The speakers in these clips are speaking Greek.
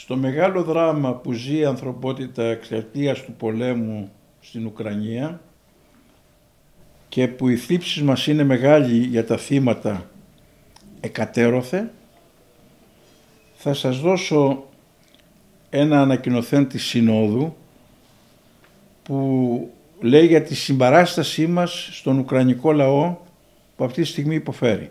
στο μεγάλο δράμα που ζει η ανθρωπότητα εξαιτίας του πολέμου στην Ουκρανία και που οι θλίψεις μας είναι μεγάλη για τα θύματα εκατέρωθε, θα σας δώσω ένα ανακοινωθέν της Συνόδου που λέει για τη συμπαράστασή μας στον Ουκρανικό λαό που αυτή τη στιγμή υποφέρει.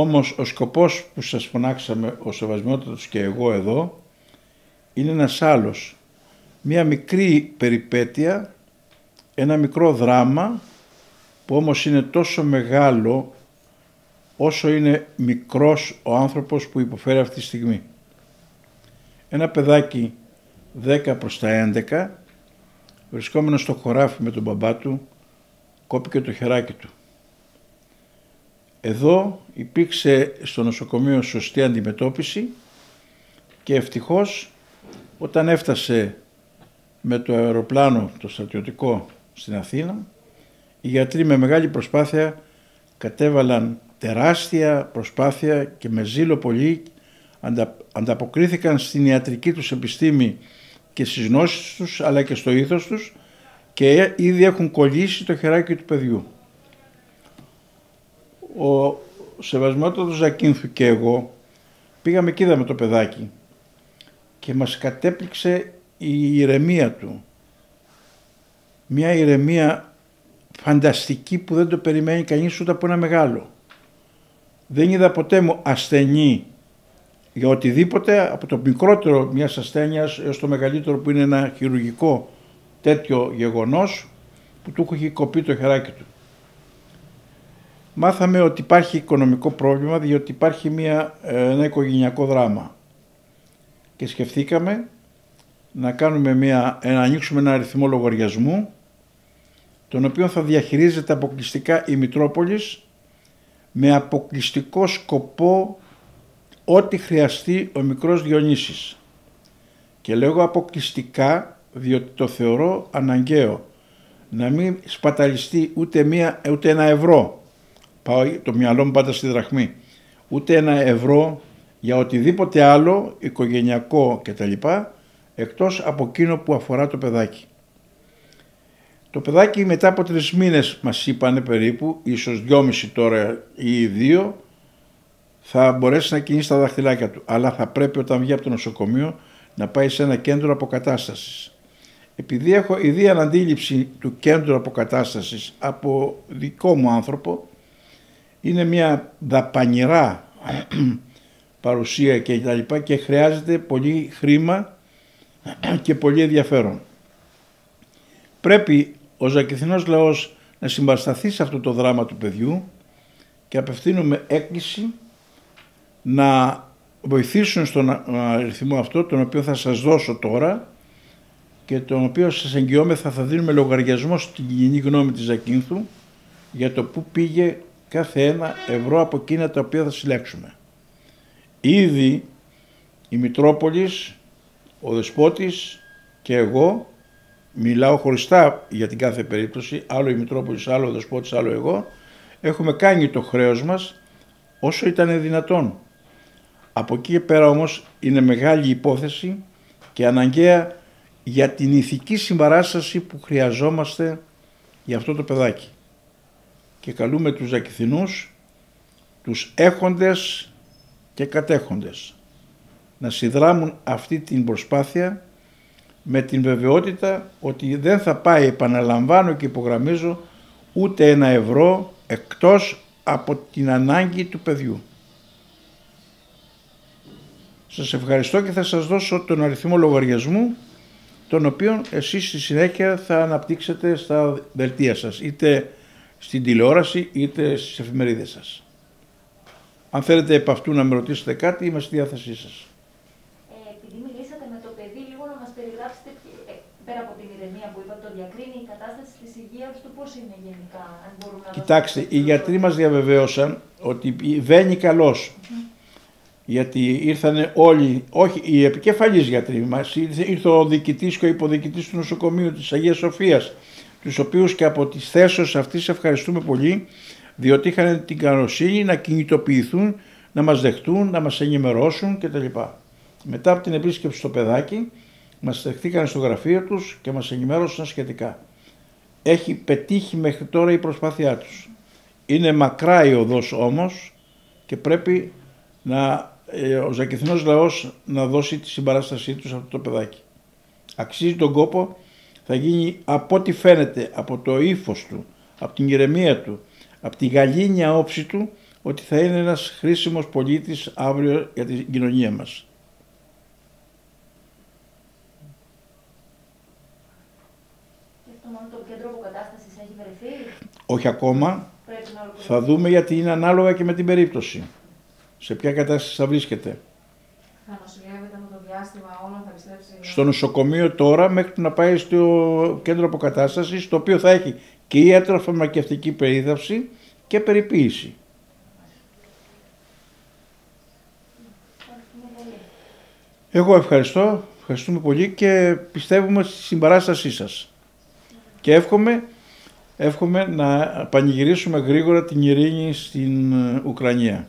Όμως ο σκοπός που σας φωνάξαμε ο Σεβασμιότατος και εγώ εδώ είναι ένας άλλος. Μία μικρή περιπέτεια, ένα μικρό δράμα που όμως είναι τόσο μεγάλο όσο είναι μικρός ο άνθρωπος που υποφέρει αυτή τη στιγμή. Ένα παιδάκι 10 προς τα 11 βρισκόμενος στο χωράφι με τον μπαμπά του κόπηκε το χεράκι του. Εδώ υπήρξε στο νοσοκομείο σωστή αντιμετώπιση και ευτυχώς όταν έφτασε με το αεροπλάνο το στρατιωτικό στην Αθήνα οι γιατροί με μεγάλη προσπάθεια κατέβαλαν τεράστια προσπάθεια και με ζήλο πολύ ανταποκρίθηκαν στην ιατρική τους επιστήμη και στις γνώσεις τους αλλά και στο ήθος τους και ήδη έχουν κολλήσει το χεράκι του παιδιού. Ο σεβασμότατος Ζακίνθου και εγώ πήγαμε και είδαμε το παιδάκι και μας κατέπληξε η ηρεμία του. Μια ηρεμία φανταστική που δεν το περιμένει κανείς ούτε από ένα μεγάλο. Δεν είδα ποτέ μου ασθενή για οτιδήποτε από το μικρότερο μιας ασθένειας έως το μεγαλύτερο που είναι ένα χειρουργικό τέτοιο γεγονός που του έχει κοπεί το χεράκι του. Μάθαμε ότι υπάρχει οικονομικό πρόβλημα διότι υπάρχει μια, ένα οικογενειακό δράμα και σκεφτήκαμε να, κάνουμε μια, να ανοίξουμε ένα αριθμό λογαριασμού τον οποίο θα διαχειρίζεται αποκλειστικά η Μητρόπολης με αποκλειστικό σκοπό ό,τι χρειαστεί ο μικρός Διονύσης. Και λέγω αποκλειστικά διότι το θεωρώ αναγκαίο να μην σπαταλιστεί ούτε, μία, ούτε ένα ευρώ. Πάω το μυαλό μου πάντα στη δραχμή. Ούτε ένα ευρώ για οτιδήποτε άλλο, οικογενειακό κτλ. εκτός από εκείνο που αφορά το παιδάκι. Το παιδάκι μετά από τρεις μήνες μας είπανε περίπου, ίσως δυόμιση τώρα ή δύο, θα μπορέσει να κινήσει τα δαχτυλάκια του. Αλλά θα πρέπει όταν βγει από το νοσοκομείο να πάει σε ένα κέντρο αποκατάστασης. Επειδή έχω ιδία αντίληψη του κέντρου αποκατάστασης από δικό μου άνθρωπο, είναι μια δαπανηρά παρουσία και τα λοιπά και χρειάζεται πολύ χρήμα και πολύ ενδιαφέρον. Πρέπει ο Ζακηθινός λαός να συμπασταθεί σε αυτό το δράμα του παιδιού και απευθύνουμε έκκληση να βοηθήσουν στον αριθμό αυτό τον οποίο θα σας δώσω τώρα και τον οποίο σας εγγυόμεθα θα δίνουμε λογαριασμό στην κοινή γνώμη της Ζακίνθου για το που πήγε κάθε ένα ευρώ από εκείνα τα οποία θα συλλέξουμε. Ήδη η Μητρόπολης, ο Δεσπότης και εγώ μιλάω χωριστά για την κάθε περίπτωση, άλλο η Μητρόπολης, άλλο ο Δεσπότης, άλλο εγώ, έχουμε κάνει το χρέος μας όσο ήταν δυνατόν. Από εκεί και πέρα όμως είναι μεγάλη υπόθεση και αναγκαία για την ηθική συμπαράσταση που χρειαζόμαστε για αυτό το παιδάκι. Και καλούμε τους Ακηθινούς, τους έχοντες και κατέχοντες να συνδράμουν αυτή την προσπάθεια με την βεβαιότητα ότι δεν θα πάει, επαναλαμβάνω και υπογραμμίζω, ούτε ένα ευρώ εκτός από την ανάγκη του παιδιού. Σας ευχαριστώ και θα σας δώσω τον αριθμό λογαριασμού τον οποίο εσείς στη συνέχεια θα αναπτύξετε στα δελτία σας, είτε στην τηλεόραση είτε στις εφημερίδες σας. Αν θέλετε επ' αυτού να με ρωτήσετε κάτι, είμαι στη διάθεσή σας. Ε, επειδή μιλήσατε με το παιδί, λίγο να μας περιγράψετε, ε, πέρα από την ηρεμία που είπατε, το διακρίνει η κατάσταση της υγείας του, πώς είναι γενικά, αν μπορούμε να Κοιτάξτε, οι γιατροί μας διαβεβαίωσαν ότι βαίνει καλός γιατί ήρθαν όλοι, όχι οι επικεφαλείς γιατροί μας, ήρθε ο διοικητής και ο υποδιοικητής του νοσοκομείου της Αγίας Σοφίας, τους οποίους και από τις θέσεις αυτής ευχαριστούμε πολύ, διότι είχαν την καλοσύνη να κινητοποιηθούν, να μας δεχτούν, να μας ενημερώσουν κτλ. Μετά από την επίσκεψη στο παιδάκι, μας δεχτήκαν στο γραφείο τους και μας ενημέρωσαν σχετικά. Έχει πετύχει μέχρι τώρα η προσπάθειά τους. Είναι μακρά η οδός όμως και πρέπει να, ε, ο Ζακηθινός λαός να δώσει τη συμπαράστασή τους σε αυτό το παιδάκι. Αξίζει τον κόπο, θα γίνει από ό,τι φαίνεται από το ύφος του, από την ηρεμία του, από τη γαλήνια όψη του, ότι θα είναι ένας χρήσιμος πολίτης αύριο για την κοινωνία μας. Και αυτό μόνο το κέντρο αποκατάστασης έχει βρεθεί; Όχι ακόμα, Πρέπει να ολοκληρωθεί. θα δούμε γιατί είναι ανάλογα και με την περίπτωση. Σε ποια κατάσταση θα βρίσκεται. Θα νοσηλεύεται με το διάστημα όλων, θα επιστρέψει. Στο νοσοκομείο τώρα μέχρι που να πάει στο κέντρο αποκατάστασης, το οποίο θα έχει και ιατροφαρμακευτική περίδαυση και περιποίηση. Ευχαριστούμε πολύ. Εγώ ευχαριστώ, ευχαριστούμε πολύ και πιστεύουμε στη συμπαράστασή σας. Και εύχομαι, εύχομαι να πανηγυρίσουμε γρήγορα την ειρήνη στην ε, Ουκρανία.